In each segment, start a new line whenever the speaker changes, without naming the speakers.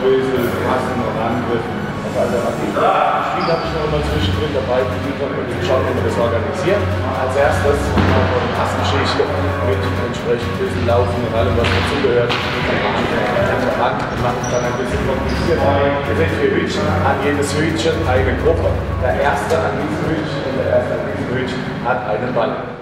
Stößel, Passen und Angriffen. Das Spiel habe ich noch immer zwischendrin dabei, die und schauen, wie das organisieren. Als erstes eine Passgeschichte mit entsprechend bisschen Laufen und allem, was dazugehört. Wir machen dann ein bisschen kompliziert. Wir sind vier Hütchen, an jedes Hütchen eine Gruppe. Der erste an diesem Hütchen und der erste an diesem Hütchen hat einen Ball.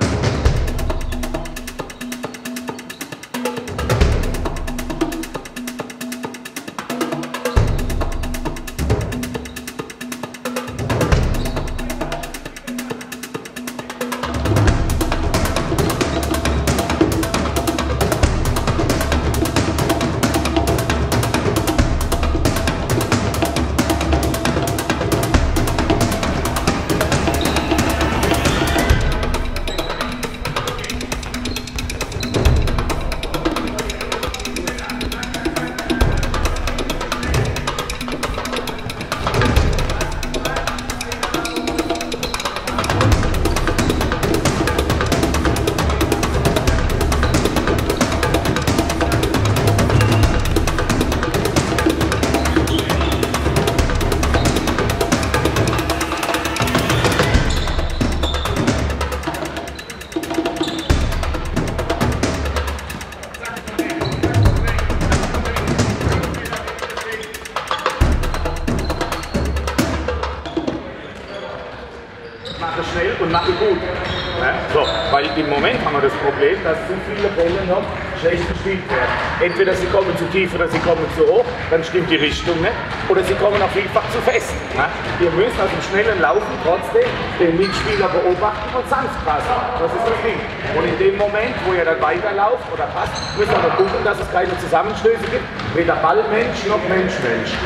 Schnell und mache gut. Ja, so, weil im Moment haben wir das Problem, dass zu viele Bälle noch schlecht gespielt werden. Entweder sie kommen zu tief oder sie kommen zu hoch, dann stimmt die Richtung nicht, oder sie kommen auch vielfach zu fest. Ja. Wir müssen also im schnellen Laufen trotzdem den Mitspieler beobachten und sanft passen. Das ist das Ding. Und in dem Moment, wo ihr dann weiterlauft oder passt, müssen wir gucken, dass es keine Zusammenstöße gibt. Weder Ballmensch noch Mensch-Mensch.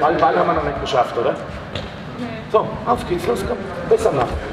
Ball-Ball haben wir noch nicht geschafft, oder? So, auf geht's, los, komm. Besser machen.